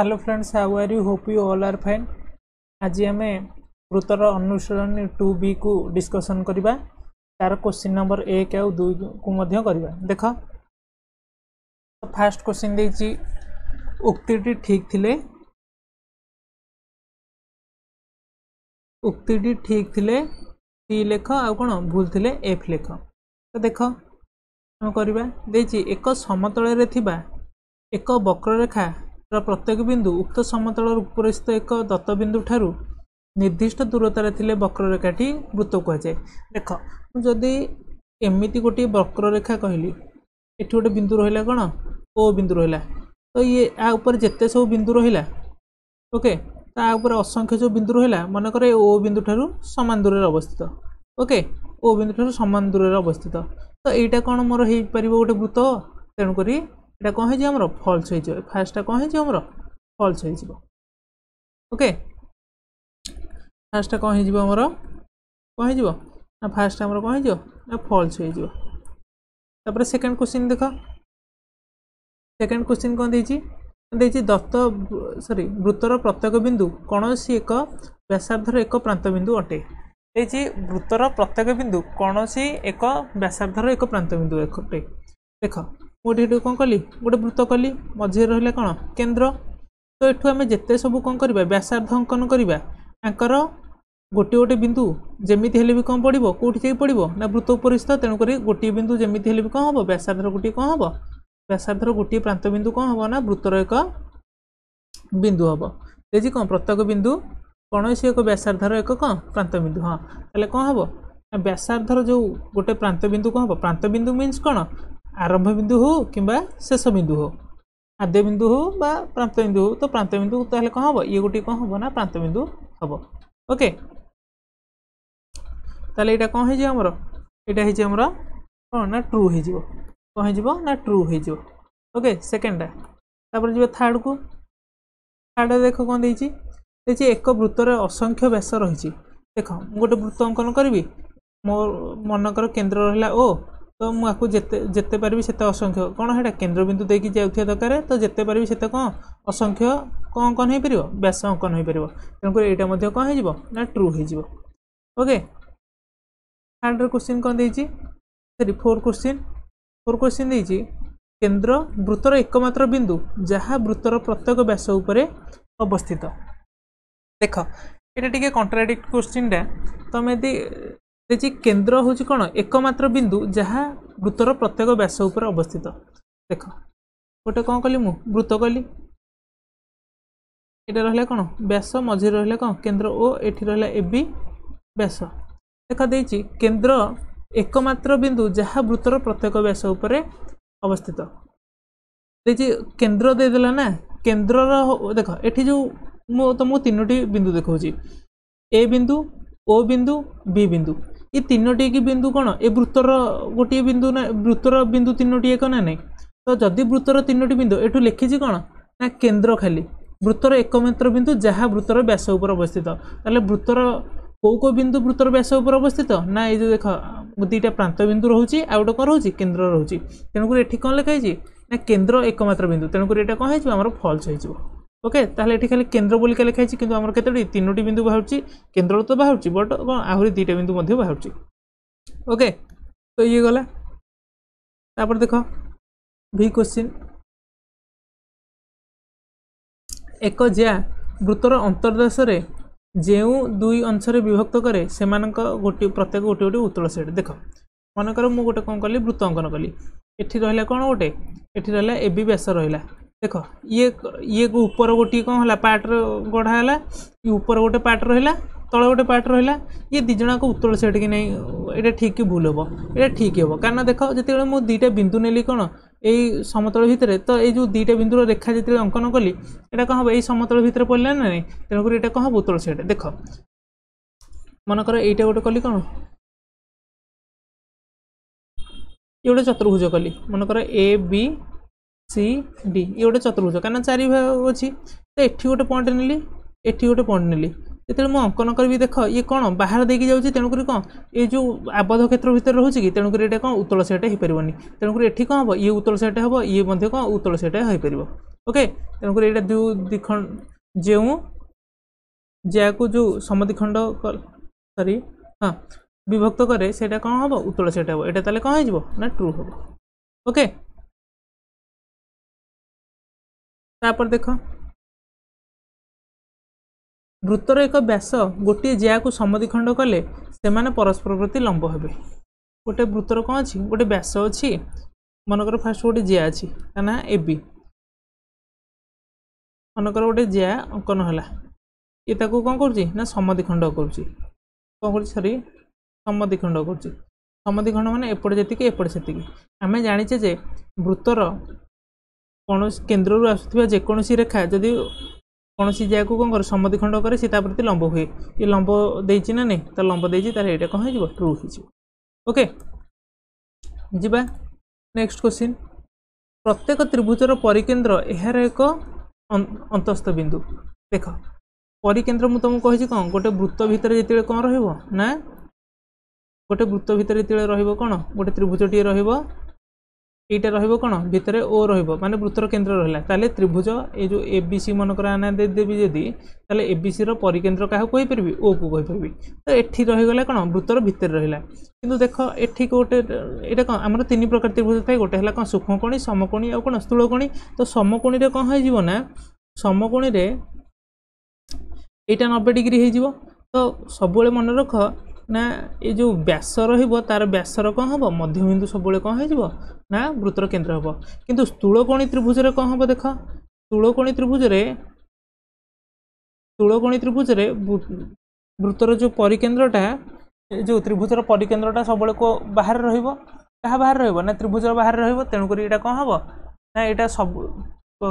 hello friends how are you hope you all are fine ଆଜି ଆମେ ବୃତ୍ତର ଅନୁଶୀଳନୀ two ବିକୁ discussion କରିବା ତାର କୋଶ୍ଚିନ୍ ନମ୍ବର ଏକ ଆଉ ଦୁଇକୁ ମଧ୍ୟ କରିବା ଦେଖ ଫାର୍ଷ୍ଟ କୋଶ୍ଚିନ୍ ଦେଇଛି ଉକ୍ତିଟି ଠିକ୍ ଥିଲେ ଉକ୍ତିটি ଠିକ୍ ଥିଲେ ଟି ଲେଖ ଆଉ କ'ଣ ଭୁଲ ଥିଲେ ଏଫ୍ ଲେଖ ତ ଦେଖ ଆମେ କରିବା ଦେଇଛି ଏକ ସମତଳରେ ଥିବା ଏକ ବକ୍ରରେଖା ଏହାର ପ୍ରତ୍ୟେକ ବିନ୍ଦୁ ଉକ୍ତ ସମତଳ ଉପରିସ୍ଥ ଏକ ବିନ୍ଦୁ ଠାରୁ ନିର୍ଦ୍ଦିଷ୍ଟ ଦୂରତାରେ ଥିଲେ ବକ୍ରରେଖାଟି ବୃତ୍ତ କୁହାଯାଏ ଦେଖ ମୁଁ ଯଦି ଏମିତି ଗୋଟିଏ ବକ୍ରରେଖା କହିଲି ଏଠି ଗୋଟେ ବିନ୍ଦୁ ରହିଲା କ'ଣ ଓ ବିନ୍ଦୁ ରହିଲା ତ ଇଏ ଆ ଉପରେ ଯେତେ ସବୁ ବିନ୍ଦୁ ରହିଲା ଓକେ ତା ଉପରେ ଅସଂଖ୍ୟ ଯେଉଁ ବିନ୍ଦୁ ରହିଲା ମନେକର ଏ ଓ ବିନ୍ଦୁ ଠାରୁ ସମାନ ଦୂରରେ ଅବସ୍ଥିତ ଓକେ ଓ ବିନ୍ଦୁ ଠାରୁ ସମାନ ଦୂରରେ ଅବସ୍ଥିତ ତ ଏଇଟା କ'ଣ ମୋର ହେଇପାରିବ ଗୋଟେ ବୃତ୍ତ ତେଣୁକରି ଏଇଟା କ'ଣ ହେଇଯିବ ଆମର ଫଲ୍ସ ହୋଇଯିବ ଫାର୍ଷ୍ଟଟା କ'ଣ ହେଇଯିବ ଆମର ଫଲ୍ସ ହୋଇଯିବ ଓକେ ଫାର୍ଷ୍ଟଟା କ'ଣ ହେଇଯିବ ଆମର କ'ଣ ହେଇଯିବ ନା ଫାର୍ଷ୍ଟ ଆମର କ'ଣ ହେଇଯିବ ନା ଫଲ୍ସ ହୋଇଯିବ ତାପରେ ସେକେଣ୍ଡ କୋଶ୍ଚିନ୍ ଦେଖ ସେକେଣ୍ଡ କୋଶ୍ଚିନ୍ କ'ଣ ଦେଇଛି ଦେଇଛି ଦତ୍ତ ସରି ବୃତ୍ତର ପ୍ରତ୍ୟେକ ବିନ୍ଦୁ କୌଣସି ଏକ ବ୍ୟାସାର୍ଦ୍ଧର ଏକ ପ୍ରାନ୍ତ ବିନ୍ଦୁ ଅଟେ ଦେଇଛି ବୃତ୍ତର ପ୍ରତ୍ୟେକ ବିନ୍ଦୁ କୌଣସି ଏକ ବ୍ୟାସାର୍ଦ୍ଧର ଏକ ପ୍ରାନ୍ତ ବିନ୍ଦୁ ଅଟେ ଦେଖ ମୁଁ ଏଠି କ'ଣ କଲି ଗୋଟେ ବୃତ୍ତ କଲି ମଝିରେ ରହିଲା କ'ଣ କେନ୍ଦ୍ର ତ ଏଠୁ ଆମେ ଯେତେ ସବୁ କ'ଣ କରିବା ବ୍ୟାସାର୍ଦ୍ଧ ଅଙ୍କନ କରିବା ତାଙ୍କର ଗୋଟିଏ ଗୋଟିଏ ବିନ୍ଦୁ ଯେମିତି ହେଲେ ବି କ'ଣ ପଡ଼ିବ କେଉଁଠି ଯାଇକି ପଡ଼ିବ ନା ବୃତ୍ତ ଉପରିସ୍ଥ ତେଣୁକରି ଗୋଟିଏ ବିନ୍ଦୁ ଯେମିତି ହେଲେ ବି କ'ଣ ହେବ ବ୍ୟାସାର୍ଦ୍ଧର ଗୋଟିଏ କ'ଣ ହେବ ବ୍ୟାସାର୍ଦ୍ଧର ଗୋଟିଏ ପ୍ରାନ୍ତ ବିନ୍ଦୁ କ'ଣ ହେବ ନା ବୃତ୍ତର ଏକ ବିନ୍ଦୁ ହେବ ତେଜି କ'ଣ ପ୍ରତ୍ୟେକ ବିନ୍ଦୁ କୌଣସି ଏକ ବ୍ୟାସାର୍ଦ୍ଧର ଏକ କ'ଣ ପ୍ରାନ୍ତ ବିନ୍ଦୁ ହଁ ତାହେଲେ କ'ଣ ହେବ ବ୍ୟାସାର୍ଦ୍ଧର ଯେଉଁ ଗୋଟେ ପ୍ରାନ୍ତ ବିନ୍ଦୁ କ'ଣ ହେବ ପ୍ରାନ୍ତ ବିନ୍ଦୁ ମିନ୍ସ କ'ଣ ଆରମ୍ଭ ବିନ୍ଦୁ ହେଉ କିମ୍ବା ଶେଷ ବିନ୍ଦୁ ହେଉ ଆଦ୍ୟ ବିନ୍ଦୁ ହେଉ ବା ପ୍ରାନ୍ତ ବିନ୍ଦୁ ହେଉ ତ ପ୍ରାନ୍ତ ବିନ୍ଦୁ ତାହେଲେ କ'ଣ ହେବ ଇଏ ଗୋଟିଏ କ'ଣ ହେବ ନା ପ୍ରାନ୍ତ ବିନ୍ଦୁ ହେବ ଓକେ ତାହେଲେ ଏଇଟା କ'ଣ ହେଇଯିବ ଆମର ଏଇଟା ହେଇଛି ଆମର କ'ଣ ନା ଟ୍ରୁ ହେଇଯିବ କ'ଣ ହେଇଯିବ ନା ଟ୍ରୁ ହେଇଯିବ ଓକେ ସେକେଣ୍ଡଟା ତାପରେ ଯିବ ଥାର୍ଡ଼କୁ ଥାର୍ଡ଼ରେ ଦେଖ କ'ଣ ଦେଇଛି ଦେଇଛି ଏକ ବୃତ୍ତରେ ଅସଂଖ୍ୟ ବେଶ ରହିଛି ଦେଖ ମୁଁ ଗୋଟେ ବୃତ୍ତ ଅଙ୍କନ କରିବି ମୋ ମନଙ୍କର କେନ୍ଦ୍ର ରହିଲା ଓ ତ ମୁଁ ଆକୁ ଯେତେ ଯେତେ ପାରିବି ସେତେ ଅସଂଖ୍ୟ କ'ଣ ସେଇଟା କେନ୍ଦ୍ରବିନ୍ଦୁ ଦେଇକି ଯାଉଥିବା ଦରକାର ତ ଯେତେ ପାରିବି ସେତେ କ'ଣ ଅସଂଖ୍ୟ କ'ଣ କ'ଣ ହେଇପାରିବ ବ୍ୟାସ ଅଙ୍କନ ହେଇପାରିବ ତେଣୁକରି ଏଇଟା ମଧ୍ୟ କ'ଣ ହେଇଯିବ ନା ଟ୍ରୁ ହେଇଯିବ ଓକେ ଥାର୍ଡ଼ର କୋଶ୍ଚିନ୍ କ'ଣ ଦେଇଛି sorry four question four question ଦେଇଛି କେନ୍ଦ୍ର ବୃତ୍ତର ଏକମାତ୍ର ବିନ୍ଦୁ ଯାହା ବୃତ୍ତର ପ୍ରତ୍ୟେକ ବ୍ୟାସ ଉପରେ ଅବସ୍ଥିତ ଦେଖ ଏଇଟା ଟିକେ কন্ট্রাডিক্ট କୋଶ୍ଚିନ୍ଟା তুমি ଯଦି ଯେ କେନ୍ଦ୍ର ହେଉଛି କ'ଣ ଏକମାତ୍ର ବିନ୍ଦୁ ଯାହା ବୃତ୍ତର ପ୍ରତ୍ୟେକ ବ୍ୟାସ ଉପରେ ଅବସ୍ଥିତ ଦେଖ ଗୋଟେ କ'ଣ କଲି ମୁଁ ବୃତ କଲି ଏଇଟା ରହିଲା କ'ଣ ବ୍ୟାସ ମଝିରେ ରହିଲା କ'ଣ କେନ୍ଦ୍ର ଓ ଏଠି ରହିଲା ଏ ବି ବ୍ୟାସ ଦେଖାଦେଇଛି କେନ୍ଦ୍ର ଏକମାତ୍ର ବିନ୍ଦୁ ଯାହା ବୃତ୍ତର ପ୍ରତ୍ୟେକ ବ୍ୟାସ ଉପରେ ଅବସ୍ଥିତ ଦେଇଛି କେନ୍ଦ୍ର ଦେଇଦେଲା ନା କେନ୍ଦ୍ରର ଦେଖ ଏଠି ଯେଉଁ ମୁଁ ତ ମୁଁ ତିନୋଟି ବିନ୍ଦୁ ଦେଖାଉଛି ଏ ବିନ୍ଦୁ ଓ ବିନ୍ଦୁ ବି ବିନ୍ଦୁ ଏ ତିନୋଟି କି ବିନ୍ଦୁ କ'ଣ ଏ ବୃତ୍ତର ଗୋଟିଏ ବିନ୍ଦୁ ନା ବୃତ୍ତର ବିନ୍ଦୁ ତିନୋଟି ଏକ ନା ନାହିଁ ତ ଯଦି ବୃତ୍ତର ତିନୋଟି ବିନ୍ଦୁ ଏଠୁ ଲେଖିଛି କ'ଣ ନା କେନ୍ଦ୍ର ଖାଲି ବୃତ୍ତର ଏକମାତ୍ର ବିନ୍ଦୁ ଯାହା ବୃତ୍ତର ବ୍ୟାସ ଉପରେ ଅବସ୍ଥିତ ତାହେଲେ ବୃତ୍ତର କେଉଁ କେଉଁ ବିନ୍ଦୁ ବୃତ୍ତର ବ୍ୟାସ ଉପରେ ଅବସ୍ଥିତ ନା ଏଇ ଯେଉଁ ଦେଖ ଦୁଇଟା ପ୍ରାନ୍ତ ବିନ୍ଦୁ ରହୁଛି ଆଉ ଗୋଟେ କ'ଣ ରହୁଛି କେନ୍ଦ୍ର ରହୁଛି ତେଣୁକରି ଏଠି କ'ଣ ଲେଖା ହେଇଛି ନା କେନ୍ଦ୍ର ଏକମାତ୍ର ବିନ୍ଦୁ ତେଣୁକରି ଏଇଟା କ'ଣ ହେଇଯିବ ଆମର ଫଲ୍ସ ହେଇଯିବ ओके ताहले एठी खाली केंद्र बोली के लिखाई किंतु हमर केते तीनोटी बिंदु बाहर छि केंद्र तो बाहर छि बट आहुरी दुटा बिंदु मध्ये बाहर छि ओके तो ये गला तापर देखो भी क्वेश्चन एको ज्या वृत्तर अंतरदेश रे जेउ दुई अंश रे विभक्त करे सेमानक गोटी प्रत्येक गोटी गोटी उत्तल सेट देखो मन कर मु गोटे कोन करली वृत्त अंकन करली एठी रहला कोन गोटे एठी रहला ए बी व्यास रहला ଦେଖ ଇଏ ଇଏକୁ ଉପର ଗୋଟିଏ କ'ଣ ହେଲା ପାର୍ଟର ଗଢ଼ା ହେଲା ଇଏ ଉପର ଗୋଟେ ପାର୍ଟ ରହିଲା ତଳ ଗୋଟେ ପାର୍ଟ ରହିଲା ଇଏ ଦୁଇ ଜଣଙ୍କ ଜଣକୁ ଉତ୍ତର କି ନାହିଁ ଏଇଟା ଠିକ୍ କି ଭୁଲ ହେବ ଏଇଟା ଠିକ୍ ହେବ କାରଣ ଦେଖ ଯେତେବେଳେ ମୁଁ ଦୁଇଟା ବିନ୍ଦୁ ନେଲି କ'ଣ ଏଇ ସମତଳ ଭିତରେ ତ ଏଇ ଯେଉଁ ଦୁଇଟା ବିନ୍ଦୁର ରେଖା ଯେତେବେଳେ ଅଙ୍କନ କଲି ଏଇଟା କ'ଣ ହେବ ଏଇ ସମତଳ ଭିତରେ ପଡ଼ିଲା ନା ନାହିଁ ତେଣୁକରି ଏଇଟା କ'ଣ ହେବ ଉତ୍ତର ସେଟ୍ ଦେଖ ମନେକର ଏଇଟା ଗୋଟେ କଲି କ'ଣ ଇଏ ଗୋଟେ ଚତୁର୍ଭୁଜ କଲି ମନେକର ଏ ବି সি ডি ଇଏ ଗୋଟେ ଚତୁର୍ଭୁଜ କାରଣ ଚାରି ଭାଗ ଅଛି ତ ଏଠି ଗୋଟେ ପଏଣ୍ଟ ନେଲି ଏଠି ଗୋଟେ ପଏଣ୍ଟ ନେଲି ଯେତେବେଳେ ମୁଁ ଅଙ୍କନ କରିବି ଦେଖ ଇଏ କ'ଣ ବାହାର ଦେଇକି ଯାଉଛି ତେଣୁକରି କ'ଣ ଏ ଯେଉଁ ଆବଦ୍ଧ କ୍ଷେତ୍ର ଭିତରେ ରହୁଛି କି ତେଣୁକରି ଏଇଟା କ'ଣ ଉତ୍ତଳ ସେଟ୍ ହେଇପାରିବନି ତେଣୁକରି ଏଠି କ'ଣ ହେବ ଇଏ ଉତ୍ତଳ ସେଟ୍ ହେବ ଇଏ ମଧ୍ୟ କ'ଣ ଉତ୍ତଳ ସେଟ୍ ହେଇପାରିବ ଓକେ ତେଣୁକରି ଏଇଟା ଦୁଇ ଦ୍ୱିଖଣ୍ଡ ଯେଉଁ ଯାହାକୁ ଯେଉଁ ସମଦିଖଣ୍ଡ ସରି ହଁ ବିଭକ୍ତ କରେ ସେଇଟା କ'ଣ ହେବ ଉତ୍ତଳ ସେଟ୍ ହେବ ଏଇଟା ତାହେଲେ କ'ଣ ହେଇଯିବ ନା ଟ୍ରୁ ହେବ ଓକେ ତାପରେ ଦେଖ ବୃତ୍ତର ଏକ ବ୍ୟାସ ଗୋଟିଏ ଜିଆକୁ ସମଧିଖଣ୍ଡ କଲେ ସେମାନେ ପରସ୍ପର ପ୍ରତି ଲମ୍ବ ହେବେ ଗୋଟେ ବୃତ୍ତର କ'ଣ ଅଛି ଗୋଟେ ବ୍ୟାସ ଅଛି ମନେକର ଫାଷ୍ଟ ଗୋଟେ ଜିଆ ଅଛି ତା ନାଁ ଏବି ମନେକର ଗୋଟେ ଜିଆ ଅଙ୍କନ ହେଲା ଇଏ ତାକୁ କ'ଣ କରୁଛି ନା ସମଧିଖଣ୍ଡ କରୁଛି କ'ଣ କରୁଛି ସରି ସମଧିଖଣ୍ଡ କରୁଛି ସମଧିଖଣ୍ଡ ମାନେ ଏପଟେ ଯେତିକି ଏପଟେ ସେତିକି ଆମେ ଜାଣିଛେ ଯେ ବୃତ୍ତର କୌଣସି କେନ୍ଦ୍ରରୁ ଆସୁଥିବା ଯେକୌଣସି ରେଖା ଯଦି କୌଣସି ଜାଗାକୁ କ'ଣ କରେ ସମ୍ମତି ଖଣ୍ଡ କରେ ସେ ତା ପ୍ରତି ଲମ୍ବ ହୁଏ ଏ ଲମ୍ବ ଦେଇଛି ନା ନାହିଁ ତା ଲମ୍ବ ଦେଇଛି ତାହେଲେ ଏଇଟା କ'ଣ ହେଇଯିବ ଟ୍ରୁ ହେଇଯିବ ଓକେ ଯିବା ନେକ୍ସଟ କ୍ୱେଶ୍ଚିନ୍ ପ୍ରତ୍ୟେକ ତ୍ରିଭୁଜର ପରିକେନ୍ଦ୍ର ଏହାର ଏକ ଅନ୍ତସ୍ଥ ବିନ୍ଦୁ ଦେଖ ପରିକେନ୍ଦ୍ର ମୁଁ ତୁମକୁ କହିଛି କ'ଣ ଗୋଟେ ବୃତ୍ତ ଭିତରେ ଯେତେବେଳେ କ'ଣ ରହିବ ନା ଗୋଟେ ବୃତ୍ତ ଭିତରେ ଯେତେବେଳେ ରହିବ କ'ଣ ଗୋଟେ ତ୍ରିଭୁଜଟିଏ ରହିବ এইটা রহব কোণ ভিতরে ও রহব মানে বৃত্তর কেন্দ্র রহলা তাহলে ত্রিভুজ এই যে এবিসি মনকর আনা দেদেবি যদি তাহলে এবিসি র পরিকেন্দ্র কাহু কইপারি ও কু কইপারি তো এটি রহিগলা কোণ বৃত্তর ভিতরে রহলা কিন্তু দেখ এটি গোটে এটা কোণ আমার তিন প্রকার ত্রিভুজ থাকে গোটে হল কোণ সূক্ষ্মকোণী সমকোণী আর কোণ স্থূলকোণী তো সমকোণীরে কোণ হয়ে যাব না সমকোণীরে এইটা নবে ডিগ্রি হয়ে যাব তো সবুলে মনে রখ ନା ଏ ଯେଉଁ ବ୍ୟାସ ରହିବ ତା'ର ବ୍ୟାସର କ'ଣ ହେବ ମଧ୍ୟବିନ୍ଦୁ ସବୁବେଳେ କ'ଣ ହେଇଯିବ ନା ବୃତ୍ତର କେନ୍ଦ୍ର ହେବ କିନ୍ତୁ ସ୍ଥୂଳକୋଣୀ ତ୍ରିଭୁଜରେ କ'ଣ ହେବ ଦେଖ ସ୍ଥୂଳକୋଣୀ ତ୍ରିଭୁଜରେ ସ୍ଥୂଳକୋଣୀ ତ୍ରିଭୁଜରେ ବୃତ୍ତର ଯେଉଁ ପରିକେନ୍ଦ୍ରଟା ଯେଉଁ ତ୍ରିଭୁଜର ପରିକେନ୍ଦ୍ରଟା ସବୁବେଳେ ବାହାରେ ରହିବ କାହା ବାହାରେ ରହିବ ନା ତ୍ରିଭୁଜର ବାହାରେ ରହିବ ତେଣୁକରି ଏଇଟା କ'ଣ ହେବ ନା ଏଇଟା ସବୁ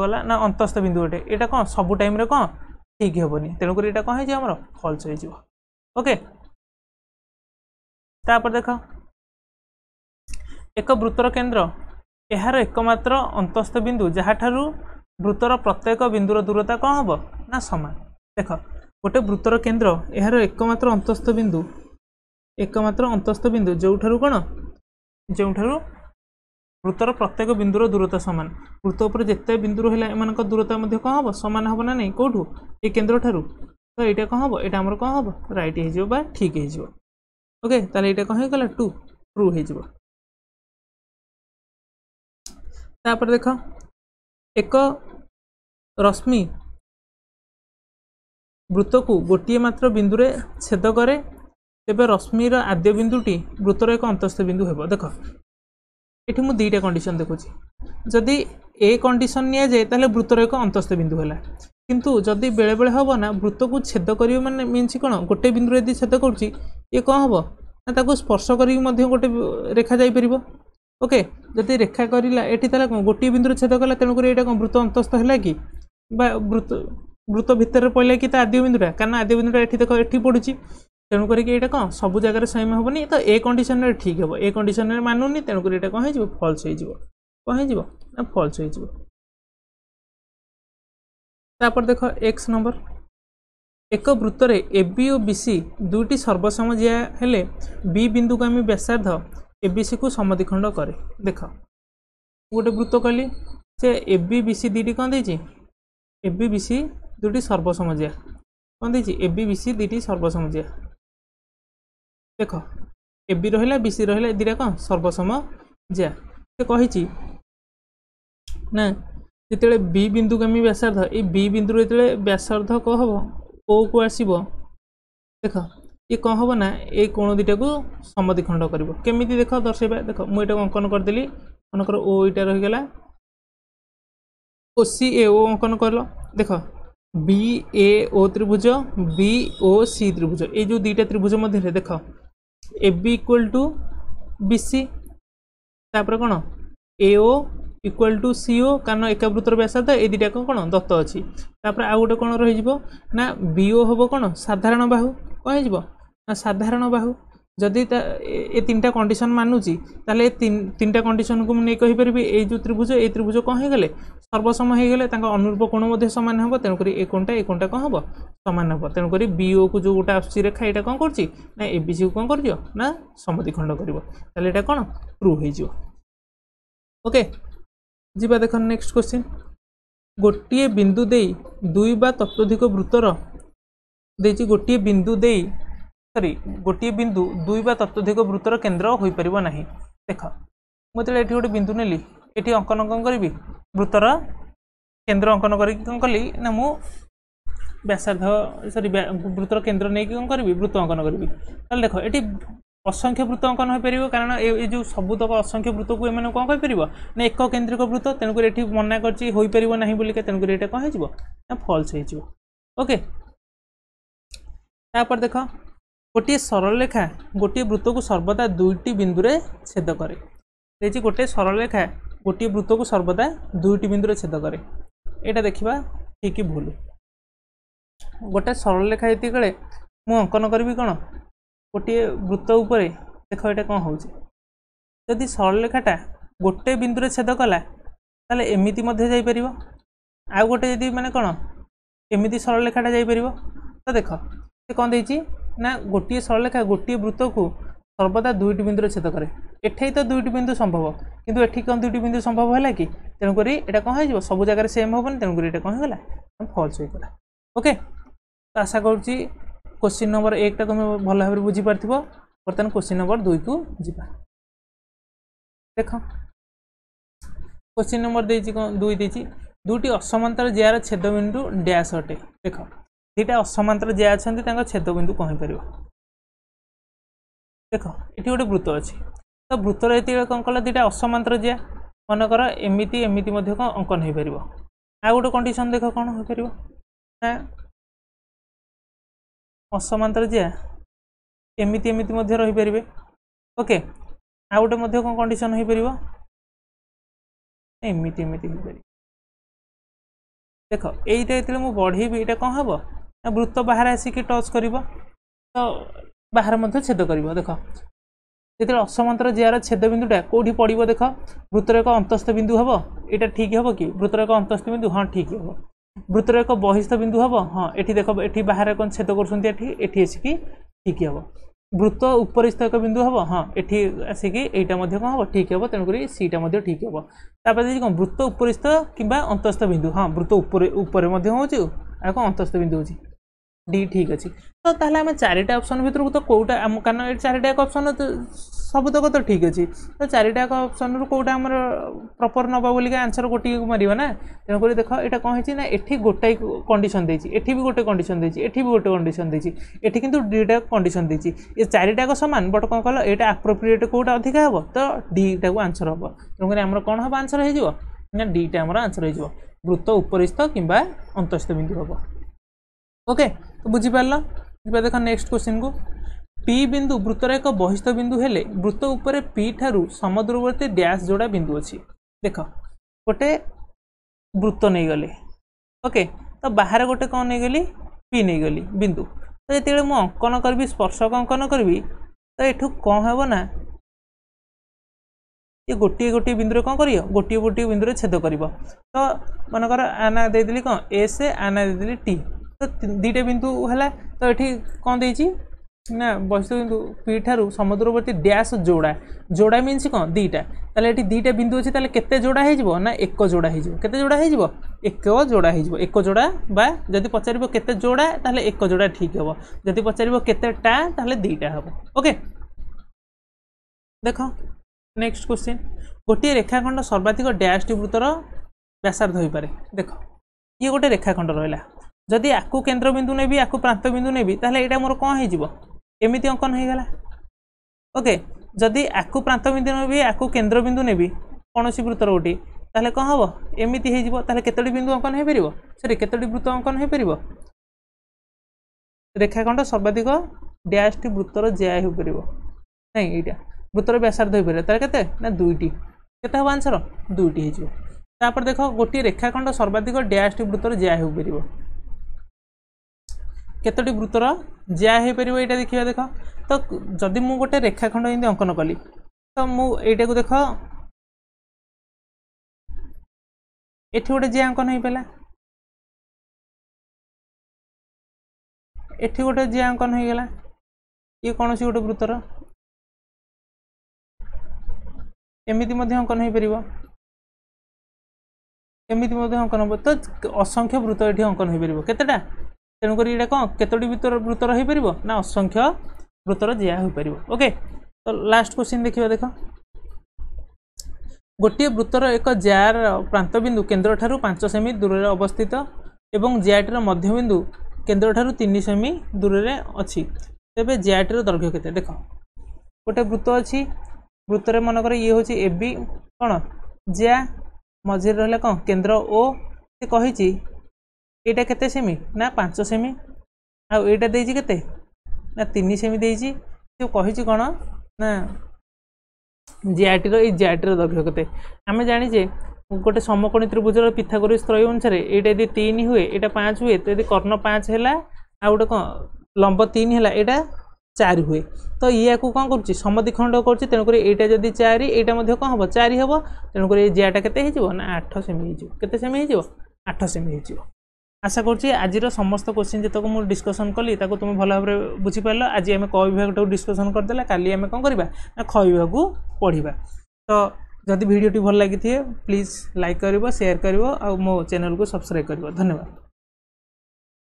ଗଲା ନା ଅନ୍ତସ୍ଥ ବିନ୍ଦୁ ଗୋଟେ ଏଇଟା କ'ଣ ସବୁ ଟାଇମ୍ରେ କ'ଣ ଠିକ୍ ହେବନି ତେଣୁକରି ଏଇଟା କ'ଣ ହେଇଯିବ ଆମର ଫଲ୍ସ ହେଇଯିବ ଓକେ ତାପରେ ଦେଖ ଏକ ବୃତ୍ତର କେନ୍ଦ୍ର ଏହାର ଏକମାତ୍ର ଅନ୍ତସ୍ଥ ବିନ୍ଦୁ ଯାହାଠାରୁ ବୃତ୍ତର ପ୍ରତ୍ୟେକ ବିନ୍ଦୁର ଦୂରତା କ'ଣ ହେବ ନା ସମାନ ଦେଖ ଗୋଟେ ବୃତ୍ତର କେନ୍ଦ୍ର ଏହାର ଏକମାତ୍ର ଅନ୍ତସ୍ଥ ବିନ୍ଦୁ ଏକମାତ୍ର ଅନ୍ତସ୍ଥ ବିନ୍ଦୁ ଯେଉଁଠାରୁ କ'ଣ ଯେଉଁଠାରୁ ବୃତ୍ତର ପ୍ରତ୍ୟେକ ବିନ୍ଦୁର ଦୂରତା ସମାନ ବୃତ୍ତ ଉପରେ ଯେତେ ବିନ୍ଦୁ ରହିଲା ଏମାନଙ୍କ ଦୂରତା ମଧ୍ୟ କ'ଣ ହେବ ସମାନ ହେବ ନା ନାହିଁ କେଉଁଠୁ ଏ କେନ୍ଦ୍ରଠାରୁ ତ ଏଇଟା କ'ଣ ହେବ ଏଇଟା ଆମର କ'ଣ ହେବ ରାଇଟ୍ ହେଇଯିବ ବା ଠିକ୍ ହେଇଯିବ ओके ताले इटा कहाँ है कला टू ट्रू है जीवा तापर देखा एक रश्मि वृत्त को गोटिए मात्र बिंदु रे छेद करे तबे रश्मि रा आद्य बिंदु टी वृत्त रे एक अंतस्थ बिंदु हेबो देखो एठी मु दीटा कंडीशन देखो छी जदी ए कंडीशन निया जाय ताले वृत्त रे एक अंतस्थ बिंदु होला কিন্তু ଯଦି ବେଳେବେଳେ ହେବ ନା ବୃତ୍ତକୁ ଛେଦ କରିବ ମାନେ ମିନ୍ସ କ'ଣ ଗୋଟେ ବିନ୍ଦୁରେ ଯଦି ଛେଦ କରୁଛି ଇଏ କ'ଣ ହେବ ନା ତାକୁ ସ୍ପର୍ଶ କରିକି ମଧ୍ୟ ଗୋଟେ ରେଖା ଯାଇପାରିବ ଓକେ ଯଦି ରେଖା କରିଲା ଏଠି ତାହେଲେ କ'ଣ ଗୋଟିଏ ବିନ୍ଦୁରେ ଛେଦ କଲା ତେଣୁକରି ଏଇଟା କ'ଣ ବୃତ୍ତ ଅନ୍ତସ୍ଥ ହେଲା କି ବା ବୃତ୍ତ ବୃତ୍ତ ଭିତରେ ପଡ଼ିଲା କି ତା ଆଦି ବିନ୍ଦୁଟା କାରଣ ଆଦି ବିନ୍ଦୁଟା ଏଠି ଦେଖ ଏଠି ପଡ଼ୁଛି ତେଣୁ କରିକି ଏଇଟା କ'ଣ ସବୁ ଜାଗାରେ ସେମ୍ ହେବନି ତ ଏ କଣ୍ଡିସନରେ ଠିକ୍ ହେବ ଏ କଣ୍ଡିସନରେ ମାନୁନି ତେଣୁକରି ଏଇଟା କ'ଣ ହେଇଯିବ ଫଲ୍ସ ହେଇଯିବ କ'ଣ ହେଇଯିବ ନା ଫଲ୍ସ ହେଇଯିବ তারপর দেখ এক্স নম্বর এক বৃত্তরে এ বি ও বিসি দুইটি সর্বসম যা হলে বি বিন্দুকে আমি ব্যাসার্ধ এ বিসিকে সমদ্বিখণ্ড করে দেখ গোটে বৃত্ত কলি সে এ বি বিসি দুইটি কম দিয়েছি এ বি বিসি দুইটি সর্বসম যা কম দিয়েছি এ বি বিসি দুইটি সর্বসম যা দেখ এ বি রহিলা বিসি রহিলা এ দুইটা কম সর্বসম যা সে কহিছি না যেতবে বি বিন্দুগামী ব্যাসার্ধ এই বি বিন্দুর যেতবে ব্যাসার্ধ কম হব ও কু আসব দেখ ই কম হব না এই কোণ দুইটা সমদ্বিখণ্ড করব কেমিতি দেখ দর্শাইবা দেখ মু এটা অঙ্কন করেদেলি মনেকর ও এইটা রহিগলা ও সি এ ও অঙ্কন করল দেখ বি এ ও ত্রিভুজ বি ও সি ত্রিভুজ এই যে দুইটা ত্রিভুজ মধ্যে দেখ A B equal to BC তারপরে কোণ A O equal to CO কারণ একাবৃতর ব্যাসার্ধ এই দুইটাক কোণ দত্ত অছি তাপরে আউ গোটে কোণ রহিযিব না বিও হব কোণ সাধারণ বাহু কোণ হয়েযিব না সাধারণ বাহু যদি এ তিনটা কন্ডিশন মানুছি তাহলে এ তিনটা কন্ডিশনকে নিয়ে কহিপারি এই যে ত্রিভুজ এই ত্রিভুজ কম হয়ে গেলে সর্বসম হয়ে গেলে তাঙ্ক অনুরূপ কোণ মধ্যে সমান হব তেণুকরি এ কোণটা এ কোণটা কম হব সমান হব তেণুকরি বিও কু যে গোটা আসছে রেখা এটা কম করছি না এবিসি কু কম করছি না সমদ্বিখণ্ড করব তাহলে এটা কোণ ট্রু হয়ে যাব ওকে ଯିବା ଦେଖ ନେକ୍ସଟ କ୍ୱେଶ୍ଚିନ୍ ଗୋଟିଏ ବିନ୍ଦୁ ଦେଇ ଦୁଇ ବା ତତ୍ତ୍ୱାଧିକ ବୃତ୍ତର ଦେଇଛି ଗୋଟିଏ ବିନ୍ଦୁ ଦେଇ ସରି ଗୋଟିଏ ବିନ୍ଦୁ ଦୁଇ ବା ତତ୍ତ୍ୱାଧିକ ବୃତ୍ତର କେନ୍ଦ୍ର ହୋଇପାରିବ ନାହିଁ ଦେଖ ମୁଁ ଯେତେବେଳେ ଏଠି ଗୋଟେ ବିନ୍ଦୁ ନେଲି ଏଠି ଅଙ୍କନ କ'ଣ କରିବି ବୃତ୍ତର କେନ୍ଦ୍ର ଅଙ୍କନ କରିକି କ'ଣ କଲି ନା ମୁଁ ବ୍ୟାସାର୍ଦ୍ଧ ସରି ବୃତ୍ତର କେନ୍ଦ୍ର ନେଇକି କ'ଣ କରିବି ବୃତ୍ତ ଅଙ୍କନ କରିବି ତାହେଲେ ଦେଖ ଏଠି ଅସଂଖ୍ୟ ବୃତ୍ତ ଅଙ୍କନ ହୋଇପାରିବ କାରଣ ଏ ଯେଉଁ ସବୁତକ ଅସଂଖ୍ୟ ବୃତ୍ତକୁ ଏମାନେ କ'ଣ କହିପାରିବ ନା ଏକ କେନ୍ଦ୍ରିକ ବୃତ୍ତ ତେଣୁକରି ଏଠି ମନା କରିଛି ହୋଇପାରିବ ନାହିଁ ବୋଲିକା ତେଣୁକରି ଏଇଟା କ'ଣ ହେଇଯିବ ନା ଫଲ୍ସ ହେଇଯିବ ଓକେ ତାପରେ ଦେଖ ଗୋଟିଏ ସରଳରେଖା ଗୋଟିଏ ବୃତ୍ତକୁ ସର୍ବଦା ଦୁଇଟି ବିନ୍ଦୁରେ ଛେଦ କରେ ଦେଇଛି ଗୋଟିଏ ସରଳରେଖା ଗୋଟିଏ ବୃତ୍ତକୁ ସର୍ବଦା ଦୁଇଟି ବିନ୍ଦୁରେ ଛେଦ କରେ ଏଇଟା ଦେଖିବା ଠିକ୍ ଭୁଲ ଗୋଟେ ସରଳରେଖା ଯେତିକିବେଳେ ମୁଁ ଅଙ୍କନ କରିବି କ'ଣ ଗୋଟିଏ ବୃତ୍ତ ଉପରେ ଦେଖ ଏଇଟା କ'ଣ ହେଉଛି ଯଦି ସରଳରେଖାଟା ଗୋଟେ ବିନ୍ଦୁରେ ଛେଦ କଲା ତାହେଲେ ଏମିତି ମଧ୍ୟ ଯାଇପାରିବ ଆଉ ଗୋଟେ ଯଦି ମାନେ କ'ଣ ଏମିତି ସରଳରେଖାଟା ଯାଇପାରିବ ତ ଦେଖ ସେ କ'ଣ ଦେଇଛି ନା ଗୋଟିଏ ସରଳରେଖା ଗୋଟିଏ ବୃତ୍ତକୁ ସର୍ବଦା ଦୁଇଟି ବିନ୍ଦୁରେ ଛେଦ କରେ ଏଠି ତ ଦୁଇଟି ବିନ୍ଦୁ ସମ୍ଭବ କିନ୍ତୁ ଏଠି କ'ଣ ଦୁଇଟି ବିନ୍ଦୁ ସମ୍ଭବ ହେଲା କି ତେଣୁକରି ଏଇଟା କ'ଣ ହେଇଯିବ ସବୁ ଜାଗାରେ ସେମ୍ ହେବନି ତେଣୁକରି ଏଇଟା କ'ଣ ହେଇଗଲା ଫଲ୍ସ ହେଇଗଲା ଓକେ ତ ଆଶା କରୁଛି क्वेश्चन नंबर एकटा तुम भल भाव बुझीपार बर्तमान क्वेश्चन नंबर दुई को जी देख क्वेश्चन नंबर दुई दे दुईट असमांतर जेयर छेदबिंदु ड्यास अटे देख दुटा असमांतर जे अच्छा छेदबिंदु कहींपर देख ये गोटे वृत्त अच्छी तो वृत्त रही कौन कल दुटा असमांतर जे मनकर एमती एमती अंकन हो पार आ गोटे कंडीशन देख कौन हो पार ଅସମାନ୍ତର ଜିଆ ଏମିତି ଏମିତି ମଧ୍ୟ ରହିପାରିବେ ଓକେ ଆଉ ଗୋଟେ ମଧ୍ୟ କ'ଣ କଣ୍ଡିସନ ହୋଇପାରିବ ଏମିତି ଏମିତି ହୋଇପାରିବ ଦେଖ ଏଇଟା ଯେତେବେଳେ ମୁଁ ବଢ଼େଇବି ଏଇଟା କ'ଣ ହେବ ନା ବୃତ୍ତ ବାହାରେ ଆସିକି ଟଚ୍ କରିବ ତ ବାହାରେ ମଧ୍ୟ ଛେଦ କରିବ ଦେଖ ଯେତେବେଳେ ଅସମାନ୍ତର ଜିଆର ଛେଦ ବିନ୍ଦୁଟା କେଉଁଠି ପଡ଼ିବ ଦେଖ ବୃତ୍ତର ଏକ ଅନ୍ତସ୍ଥ ବିନ୍ଦୁ ହେବ ଏଇଟା ଠିକ୍ ହେବ କି ବୃତ୍ତର ଏକ ଅନ୍ତସ୍ଥ ବିନ୍ଦୁ ହଁ ଠିକ୍ ହେବ বৃত্তর এক বহিস্থ বিন্দু হব হ্যাঁ এটি দেখ এটি বাহারে কোণ ছেদ করছেন এটি এটি আসিকি ঠিক হব বৃত্ত উপরিস্থ এক বিন্দু হব হ্যাঁ এটি আসিকি এইটা মধ্যে কোণ হব ঠিক হব তেমনি সিটা মধ্যে ঠিক হব তারপরে দেখি কোণ বৃত্ত উপরিস্থ কিংবা অন্তঃস্থ বিন্দু হ্যাঁ বৃত্ত উপরে উপরে মধ্যে হচ্ছে আর কোণ অন্তঃস্থ বিন্দু হচ্ছে ডি ঠিক ଅଛି ତ ତାହେଲେ ଆମେ ଚାରିଟା ଅପସନ୍ ଭିତରକୁ ତ କେଉଁଟା ଆମ କାରଣ ଏଠି ଚାରିଟା ଏକ ଅପସନ୍ ସବୁତକ ତ ଠିକ୍ ଅଛି ତ ଚାରିଟା ଏକ ଅପସନ୍ରୁ କେଉଁଟା ଆମର ପ୍ରପର୍ ନେବା ବୋଲିକି ଆନ୍ସର୍ ଗୋଟିଏକୁ ମାରିବ ନା ତେଣୁକରି ଦେଖ ଏଇଟା କ'ଣ ହେଇଛି ନା ଏଠି ଗୋଟାଏ କଣ୍ଡିସନ୍ ଦେଇଛି ଏଠି ବି ଗୋଟେ କଣ୍ଡିସନ୍ ଦେଇଛି ଏଠି ବି ଗୋଟେ କଣ୍ଡିସନ୍ ଦେଇଛି ଏଠି କିନ୍ତୁ ଦୁଇଟା କଣ୍ଡିସନ୍ ଦେଇଛି ଏ ଚାରିଟାକ ସମାନ ବଟ୍ କ'ଣ କହିଲ ଏଇଟା ଆପ୍ରୋପ୍ରିଏଟ୍ କେଉଁଟା ଅଧିକା ହେବ ତ ଡିଟାକୁ ଆନ୍ସର୍ ହେବ ତେଣୁକରି ଆମର କ'ଣ ହେବ ଆନ୍ସର୍ ହେଇଯିବ ନା ଡିଟା ଆମର ଆନ୍ସର୍ ହେଇଯିବ ବୃତ୍ତ ଉପରିସ୍ଥ କିମ୍ବା ଅନ୍ତସ୍ଥ ବିନ୍ଦୁ ହେବ ଓକେ ତ ବୁଝିପାରିଲ ଯିବା ଦେଖ ନେକ୍ସଟ କୋଶ୍ଚିନ୍କୁ ପି ବିନ୍ଦୁ ବୃତ୍ତର ଏକ ବହିସ୍ତ ବିନ୍ଦୁ ହେଲେ ବୃତ୍ତ ଉପରେ ପି ଠାରୁ ସମୁଦ୍ରବର୍ତ୍ତୀ ଡ୍ୟାସ୍ ଯୋଡ଼ା ବିନ୍ଦୁ ଅଛି ଦେଖ ଗୋଟେ ବୃତ୍ତ ନେଇଗଲେ ଓକେ ତ ବାହାରେ ଗୋଟେ କ'ଣ ନେଇଗଲି ପି ନେଇଗଲି ବିନ୍ଦୁ ତ ଯେତେବେଳେ ମୁଁ ଅଙ୍କନ କରିବି ସ୍ପର୍ଶକ ଅଙ୍କନ କରିବି ତ ଏଠୁ କ'ଣ ହେବ ନା ଏ ଗୋଟିଏ ଗୋଟିଏ ବିନ୍ଦୁରେ କ'ଣ କରିବ ଗୋଟିଏ ଗୋଟିଏ ବିନ୍ଦୁରେ ଛେଦ କରିବ ତ ମନେକର ଆନା ଦେଇଦେଲି କ'ଣ ଏସ୍ ଆନା ଦେଇଦେଲି ଟି ଦୁଇଟା ବିନ୍ଦୁ ହେଲା ତ ଏଠି କ'ଣ ଦେଇଛି ନା ବୈଶିଷ୍ଠ ବିନ୍ଦୁ ପି ଠାରୁ ସମୁଦ୍ରବର୍ତ୍ତୀ ଡ୍ୟାସ୍ ଯୋଡ଼ା ଯୋଡ଼ା ମିନ୍ସ କ'ଣ ଦୁଇଟା ତାହେଲେ ଏଠି ଦୁଇଟା ବିନ୍ଦୁ ଅଛି ତାହେଲେ କେତେ ଯୋଡ଼ା ହେଇଯିବ ନା ଏକ ଯୋଡ଼ା ହେଇଯିବ କେତେ ଯୋଡ଼ା ହେଇଯିବ ଏକ ଯୋଡ଼ା ହେଇଯିବ ଏକ ଯୋଡ଼ା ବା ଯଦି ପଚାରିବ କେତେ ଯୋଡ଼ା ତାହେଲେ ଏକ ଯୋଡ଼ା ଠିକ୍ ହେବ ଯଦି ପଚାରିବ କେତେଟା ତାହେଲେ ଦୁଇଟା ହେବ ଓକେ ଦେଖ ନେକ୍ସଟ କ୍ୱେଶ୍ଚିନ୍ ଗୋଟିଏ ରେଖାଖଣ୍ଡ ସର୍ବାଧିକ ଡ୍ୟାସ୍ଟି ବୃତ୍ତର ବ୍ୟାସାର୍ଦ୍ଧ ହୋଇପାରେ ଦେଖ ଇଏ ଗୋଟେ ରେଖାଖଣ୍ଡ ରହିଲା ଯଦି ଆକୁ କେନ୍ଦ୍ରବିନ୍ଦୁ ନେବି ଆକୁ ପ୍ରାନ୍ତବିନ୍ଦୁ ନେବି ତାହେଲେ ଏଇଟା ମୋର କ'ଣ ହେଇଯିବ ଏମିତି ଅଙ୍କନ ହେଇଗଲା ଓକେ ଯଦି ଆକୁ ପ୍ରାନ୍ତବିନ୍ଦୁ ନେବି ଆକୁ କେନ୍ଦ୍ରବିନ୍ଦୁ ନେବି କୌଣସି ବୃତ୍ତର ଗୋଟିଏ ତାହେଲେ କ'ଣ ହେବ ଏମିତି ହେଇଯିବ ତାହେଲେ କେତୋଟି ବିନ୍ଦୁ ଅଙ୍କନ ହେଇପାରିବ ସରି କେତୋଟି ବୃତ୍ତ ଅଙ୍କନ ହେଇପାରିବ ରେଖାଖଣ୍ଡ ସର୍ବାଧିକ ଡ୍ୟାସ୍ଟି ବୃତ୍ତର ଜେଆ ହେଇପାରିବ ନାଇଁ ଏଇଟା ବୃତ୍ତର ବ୍ୟାସାର୍ଦ୍ଧ ହେଇପାରିବ ତାହେଲେ କେତେ ନା ଦୁଇଟି କେତେ ହେବ ଆନ୍ସର ଦୁଇଟି ହେଇଯିବ ତାପରେ ଦେଖ ଗୋଟିଏ ରେଖାଖଣ୍ଡ ସର୍ବାଧିକ ଡ୍ୟାସ୍ଟି ବୃତ୍ତର ଜେଆ ହେଇପାରିବ କେତୋଟି ବୃତ୍ତର ଜିଆ ହୋଇପାରିବ ଏଇଟା ଦେଖିବା ଦେଖ ତ ଯଦି ମୁଁ ଗୋଟେ ରେଖାଖଣ୍ଡ ଏମିତି ଅଙ୍କନ କଲି ତ ମୁଁ ଏଇଟାକୁ ଦେଖ ଏଠି ଗୋଟେ ଜିଆ ଅଙ୍କନ ହୋଇପାରିଲା ଏଠି ଗୋଟେ ଜିଆ ଅଙ୍କନ ହୋଇଗଲା ଇଏ କୌଣସି ଗୋଟେ ବୃତ୍ତର ଏମିତି ମଧ୍ୟ ଅଙ୍କନ ହୋଇପାରିବ ଏମିତି ମଧ୍ୟ ଅଙ୍କନ ହେବ ତ ଅସଂଖ୍ୟ ବୃତ୍ତ ଏଠି ଅଙ୍କନ ହୋଇପାରିବ କେତେଟା তেমকরি এটা কম কতটি বৃত্তর বৃত্তর হয়েপার না অসংখ্য বৃত্তর জিয়া হয়েপার ওকে তো লাস্ট কোশ্চিন দেখা দেখ ଗୋଟିଏ ବୃତ୍ତର ଏକ ଜ୍ୟାର ପ୍ରାନ୍ତବିନ୍ଦୁ କେନ୍ଦ୍ରଠାରୁ ପାଞ୍ଚ ସେମି ଦୂରରେ ଅବସ୍ଥିତ ଏବଂ ଜ୍ୟାଟିର ମଧ୍ୟବିନ୍ଦୁ କେନ୍ଦ୍ରଠାରୁ ତିନି ସେମି ଦୂରରେ ଅଛି ତେବେ ଜ୍ୟାଟିର ଦୈର୍ଘ୍ୟ କେତେ ଦେଖ ଗୋଟେ ବୃତ୍ତ ଅଛି ବୃତ୍ତରେ ମନେକର ଇଏ ହେଉଛି ଏ ବି କ'ଣ ଜ୍ୟା ମଝିରେ ରହିଲା କ'ଣ କେନ୍ଦ୍ର ଓ ସେ କହିଛି এইটা কেতে সেমি না পাঁচ সেমি ଆଉ ଏଇଟା ଦେଇଛି କେତେ ନା ତିନି ସେମି ଦେଇଛି ସେ କହିଛି କ'ଣ ନା ଜିଆଟିର ଏଇ ଜିଆଟିର ଦୈର୍ଘ୍ୟ କେତେ ଆମେ ଜାଣିଛେ ଗୋଟେ ସମକୋଣୀ ତ୍ରିଭୁଜର ପିଥାଗୋରିସ୍ ତ୍ରୟ ଅନୁସାରେ ଏଇଟା ଯଦି ତିନି ହୁଏ ଏଇଟା ପାଞ୍ଚ ହୁଏ ତ ଯଦି କର୍ଣ୍ଣ ପାଞ୍ଚ ହେଲା ଆଉ ଗୋଟେ କ'ଣ ଲମ୍ବ ତିନି ହେଲା ଏଇଟା ଚାରି ହୁଏ ତ ଇୟାକୁ କ'ଣ କରୁଛି ସମଦିଖଣ୍ଡ କରୁଛି ତେଣୁକରି ଏଇଟା ଯଦି ଚାରି ଏଇଟା ମଧ୍ୟ କ'ଣ ହେବ ଚାରି ହେବ ତେଣୁକରି ଏ ଜିଆଟା କେତେ ହେଇଯିବ ନା ଆଠ ସେମି ହେଇଯିବ କେତେ ସେମି ହେଇଯିବ ଆଠ ସେମି ହେଇଯିବ আশা করছি আজির সমস্ত কোশ্চিন যেতক মু ডিসকসন কলি তাকে তুমি ভালো ভাবে বুঝিপার আজ আমি ক বিভাগটা ডিসকসন করেদেলে কালি আমি কম করা না খ বিভাগ পড়া তো যদি ভিডিওটি ভাল লাগি প্লিজ লাইক করব সেয়ার করব আো চ্যানেল সবসক্রাইব করব ধন্যবাদ